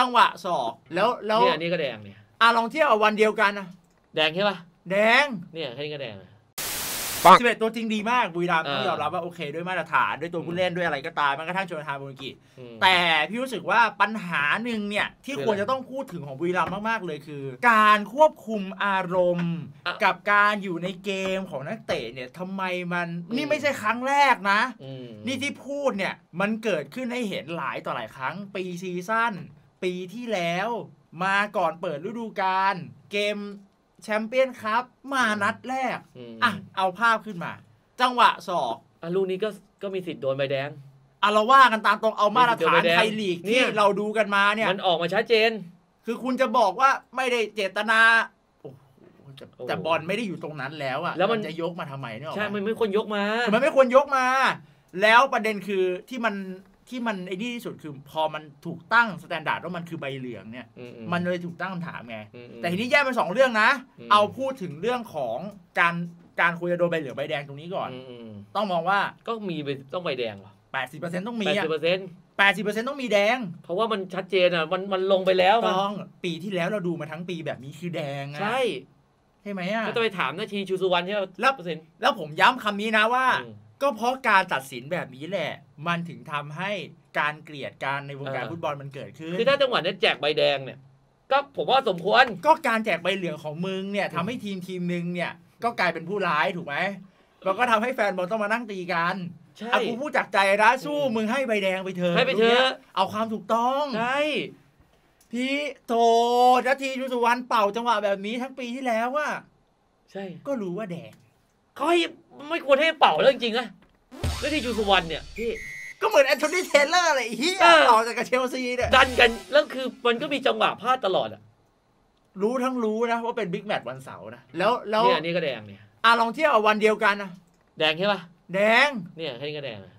จังหวะศอกแล้วแล้วเนี่ยอันนี้ก็แดงเนี่ยอะลองเทียบเอาวันเดียวกันนะแดงใช่ป่ะแดงเนี่ยแค่นี้ก็แดงอะสิบเอ็ดตัวจริงดีมากบุรีรัมย์เออต้องยอมรับว่าโอเคด้วยมาตรฐานด้วยตัวผู้เล่นด้วยอะไรก็ตามแม้กระทั่งโจนาธานโบนกิอืมแต่พี่รู้สึกว่าปัญหาหนึ่งเนี่ย ที่คืออะไรควรจะต้องพูดถึงของบุรีรัมย์มากๆเลยคือ การควบคุมอารมณ์อะกับการอยู่ในเกมของนักเตะเนี่ยทำไมมันอืมนี่ไม่ใช่ครั้งแรกนะอืมนี่ที่พูดเนี่ยมันเกิดขึ้นให้เห็นหลายต่อหลายครั้ง pre-season ปีที่แล้ว มาก่อนเปิดฤดูกาลเกมแชมเปี้ยนครับมานัดแรกมอะเอาภาพขึ้นมา จังหวะศอกอะลูกนี้ก็ก็มีสิทธิ์โดนใบแดงอะเราว่ากันตามตรงเอามาตรฐานไม่ใช่ไทยลีกเนี่ที่ยเราดูกันมาเนี่ย มันออกมาชัดเจน คือคุณจะบอกว่าไม่ได้เจตนาโอ้โหแต่โอ้แต่บอลไม่ได้อยู่ตรงนั้นแล้วอะแล้วมันจะยกมาทำไมเนี่ยหรอใช่วะมันไม่ควรยกมาคือมันไม่ควรยกมา แล้วประเด็นคือที่มัน ที่มันไอ้นี่ที่สุดคือพอมันถูกตั้ง standard ว่ามันคือใบเหลืองเนี่ยอืมันเลยถูกตั้งคำถามไงอืมอืมแต่ทีนี้แยกเป็นสองเรื่องนะอืมเอาพูดถึงเรื่องของการการคุยจะโดนใบเหลืองใบแดงตรงนี้ก่อนอืมอืมต้องมองว่าก็มีไปต้องใบแดงเหรอ80%ต้องมีแปดอะสิบเปอร์เซ็นต์80%ต้องมีแดง เพราะว่ามันชัดเจนอะมันมันลงไปแล้วมันต้องปีที่แล้วเราดูมาทั้งปีแบบนี้คือแดงอะใช่ใช่ไหมอะก็จะไปถามนทีชูสุวรรณใช่ไหมแล้วเปอร์เซ็นต์แล้วผมย้ำคำนี้นะว่าอืม ก็เพราะการตัดสินแบบนี้แหละ มันถึงทำให้การเกลียดกันในวงการเออ ฟุตบอลมันเกิดขึ้น คือถ้าจังหวะนี้แจกใบแดงเนี่ย ก็ผมว่าสมควร ก็การแจกใบเหลืองของมึงเนี่ยทำให้ทีมทีมหนึ่งเนี่ย ก็กลายเป็นผู้ร้ายถูกไหมแล้วก็ทำให้แฟนบอลต้องมานั่งตีกันใช่ อะกูพูดจากใจนะสู้อืมมึงให้ใบแดงไปเถอะให้ไปเถตรงนี้อะยเอาความถูกต้องใช่ พี่โถนาทีชุสุวรรณเป่าจังหวะแบบนี้ทั้งปีที่แล้วว่า ใช่ก็รู้ว่าแดงเขาให้ ไม่ควรให้เป่าแล้วจริงๆนะนาทีชูสุวรรณเนี่ยพี่ก็เหมือนแอนโทนีเทเลอร์อะไรเฮียเออต่อจากกับเชลซีเนี่ยดันกันแล้วคือมันก็มีจังหวะพลาดตลอดอะรู้ทั้งรู้นะว่าเป็นบิ๊กแมตช์วันเสาร์นะแล้วแล้วเนี่ยอันนี้ก็แดงเนี่ยอะลองเทียบเอาวันเดียวกันนะแดงใช่ป่ะแดงเนี่ยแค่นี้ก็แดงอะ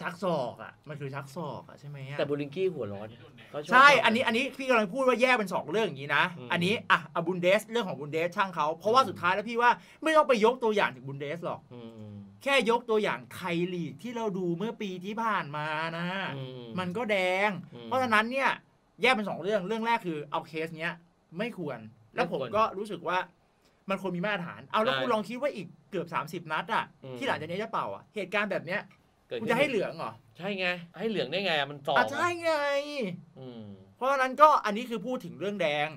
ชักศอกอะมันคือชักศอกอะใช่ไหมอะแต่บูริงกี้หัวร้อนเขาชอบใช่ อันนี้อันนี้พี่กำลังพูดว่าแยกเป็นสองเรื่องอย่างนี้นะ อืม อันนี้อะอะบุนเดสเรื่องของบุนเดสช่างเขาเพราะว่าสุดท้ายแล้วพี่ว่าไม่ต้องไปยกตัวอย่างถึงบุนเดสหรอก อืมอืมแค่ยกตัวอย่างไทยลีกที่เราดูเมื่อปีที่ผ่านมานะ อืมมันก็แดง อืม เพราะฉะนั้นเนี่ยแยกเป็นสองเรื่องเรื่องแรกคือเอาเคสเนี้ยไม่ควร แล้วผมไม่ควรก็รู้สึกว่ามันควรมีมาตรฐาน เอาแล้วใช่คุณลองคิดว่าอีกเกือบ 30 นัดอะอืม ที่หลังจากนี้จะเป่าอะเหตุการณ์แบบเนี้ย เกิดคุณขึ้นจะให้เหลืองเหรอ ใช่ไง ให้เหลืองได้ไงอะมันต่ออะอะใช่ไง อืมเพราะฉะนั้นก็อันนี้คือพูดถึงเรื่องแดง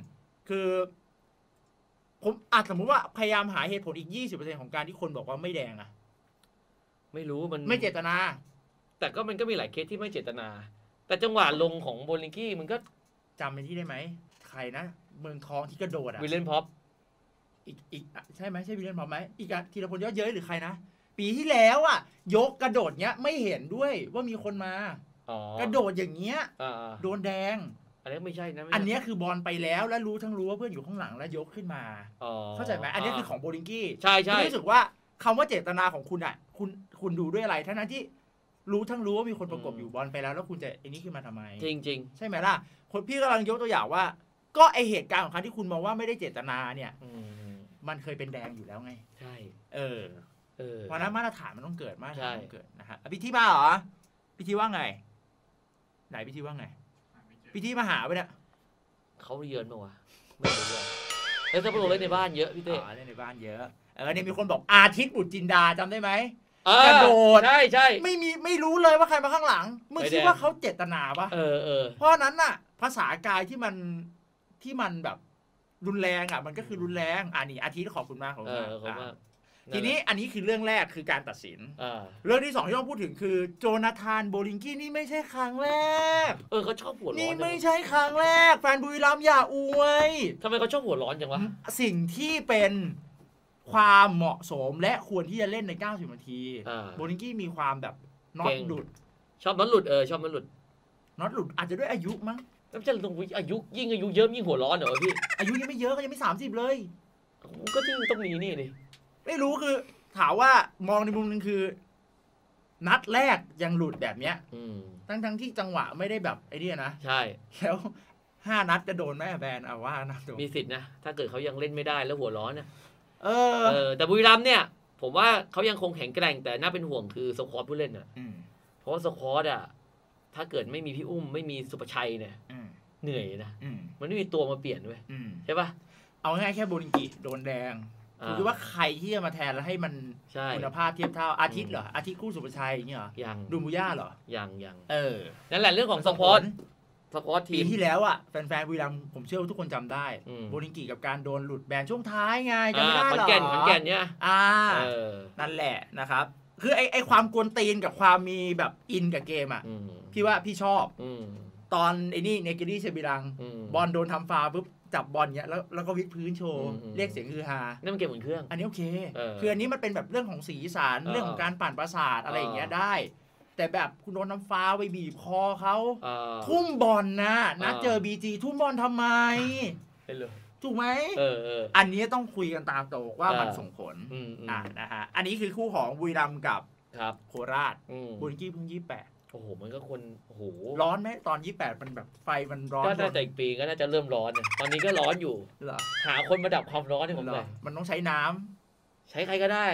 คือ ผมอาจสมมติว่าพยายามหาเหตุผลอีก 20%ของการที่คนบอกว่าไม่แดงอะไม่รู้มันไม่เจตนา แต่ก็มันก็มีหลายเคสที่ไม่เจตนา แต่จังหวะลงของโบลิงกี้มันก็จำเป็นที่ได้ไหม ใครนะ เมืองทองที่กระโดดอะวิลเลียนพ็อปอีกอีกอะใช่ไหมใช่วิลเลียนพ็อปไหมอีกอะธีรพลยอดเย้ยหรือใครนะ ปีที่แล้วอะ ยกกระโดดเนี้ยไม่เห็นด้วยว่ามีคนมา อ๋อกระโดดอย่างเงี้ย อ่าโดนแดง อันนี้ไม่ใช่นะไม่ใช่อันเนี้ยคือบอลไปแล้วแล้วรู้ทั้งรู้ว่าเพื่อนอยู่ข้างหลังแล้วยกขึ้นมา อ๋อเข้าใจไหมอันนี้คือของโบลิงกี้ใช่ใช่คุณรู้สึกว่าคำว่าเจตนาของคุณอะ คุณคุณดูด้วยอะไรทั้งนั้นที่รู้ทั้งรู้ว่ามีคนประกบอยู่บอลไปแล้วแล้วคุณจะไอ้นี่ขึ้นมาทำไม จริงจริง ใช่ไหมล่ะ คนพี่กำลังยกตัวอย่างว่า ก็ไอเหตุการณ์ของครั้งที่คุณมองว่าไม่ได้เจตนาเนี่ย ๆ อืมมันเคยเป็นแดงอยู่แล้วไง ใช่ เออ เออเพราะฉะนั้นมาตรฐานมันต้องเกิดมาตรฐานใช่ต้องเกิดนะฮะอะพี่ที่มาเหรอพี่ที่ว่าไง ไหนพี่ที่ว่าไงพี่ที่มาหาไปเนี่ยเขาเยือนมาวะไม่รู้ว่าแล้วถ้าพวกเราเล่นในบ้านเยอะพี่เต้อ๋อเล่นในบ้านเยอะเออเนี่ยมีคนบอกอาทิตย์บุตรจินดาจำได้ไหมเออกระโดดใช่ใช่ไม่มีไม่รู้เลยว่าใครมาข้างหลังมึงไม่คิดแดงว่าเขาเจตนาปะเออเออเพราะฉะนั้นน่ะ ภาษากายที่มันที่มันแบบรุนแรงอะ มันก็คือรุนแรงอ่านี่อาทิตย์ขอบคุณมากขอบเอคุณอมากเขาอะว่า ทีนี้อันนี้คือเรื่องแรกคือการตัดสินอ่าเรื่องที่สองที่ต้องพูดถึงคือ โจนาธานโบลิงกี้นี่ไม่ใช่ครั้งแรก เออเขาชอบหัวร้นี่อนจังไม่วะใช่ครั้งแรก แฟนบุรีรัมย์อย่าอวยทำไมเขาชอบหัวร้อนจังวะ สิ่งที่เป็นความเหมาะสมและควรที่จะเล่นใน 90 นาทีอ่าโบลิงกี้มีความแบบน็อเก่ตงหลุด ชอบมันหลุดเออชอบมันหลุดน็อตหลุดอาจจะด้วยอายุมั้งแล้วจะตรงอายุยิ่งอายุเยอะยิ่งหัวร้อนเหรอพี่ อายุยังไม่เยอะก็ยังไม่ 30 เลยก็ที่ตรงนี้นี่ดิ ไม่รู้คือ ถามว่ามองในมุมหนึงคือ นัดแรกยังหลุดแบบเนี้ยอืมทั้งทั้งๆที่จังหวะไม่ได้แบบไอ้นี่นะ ใช่ แล้วห้านัดจะโดนไหมอะแบนเอาว่านะโดนมีสิทธินะ ถ้าเกิดเขายังเล่นไม่ได้แล้วหัวร้อนนะเออเออแต่บุรีรัมย์เนี่ย ผมว่าเขายังคงแข็งแกร่งแต่น่าเป็นห่วงคือสควอตผู้เล่นอะอืมเพราะว่าสควอตอะถ้าเกิดไม่มีพี่อุ้มไม่มีสุประชัยเนี่ยอืมเหนื่อยนะอืมมันไม่มีตัวมาเปลี่ยนด้วยอืมใช่ปะเอาง่ายๆแค่โบลิงกิโดนแดง คุณคิดว่าใครที่จะมาแทนแล้วให้มันใช่คุณภาพเทียบเท่าอาทิตย์เหรออาทิตย์คู่สุภาชัยอย่างเงี้ยเหรอยังดูมูย่าเหรอยังยังเออนั่นแหละเรื่องของสปอร์ตสปอร์ตปีทีมที่แล้วอะแฟนๆบุรีรัมย์ผมเชื่อว่าทุกคนจำได้อืมโบลิงกิกับการโดนหลุดแบนช่วงท้ายไงจำอ่าไม่ได้ขอนเหรอแก่นขอนแก่นเนี่ยอ่าเออนั่นแหละนะครับ คือไอไอความกวนตีนกับความมีแบบอินกับเกมอะอืมพี่ว่าพี่ชอบอืมตอนไอ้นี่เนกิดี้เชบิรังมบอลโดนทำฟาวล์ปุ๊บ จับบอลเนี้ยแล้วแล้วก็วิดพื้นโชว์อืมอืมเรียกเสียงคือฮานั่นมันเกมเหมือนเครื่อง อันนี้โอเคเออคืออันนี้มันเป็นแบบเรื่องของสีสันเออเรื่องของการปั่นประสาทอะไรอย่างเงี้ยเออได้ แต่แบบคุณโดนน้ำฟ้าไปบีบคอเขาเออทุ่มบอลนะนัดเออเจอบีจีทุ่มบอลทำไมเป็นเลยถูกไหมเออเอออันนี้ต้องคุยกันตามตรงว่าเออมันส่งผลอืมอืมอ่านะฮะอันนี้คือคู่ของบุรีรัมย์กับครับโคราชอืมบุรีกี้เพิ่งยี่แปด โอ้โห มันก็คนโอ้โหร้อนไหมตอนยี่แปดมันแบบไฟมันร้อนก็น่าจะอีกปีก็น่าจะเริ่มร้อนเนี่ยตอนนี้ก็ร้อนอยู่เหรอหาคนมาดับความร้อนให้ผมเหรหน่ออยมันต้องใช้น้ำใช้ใครก็ได้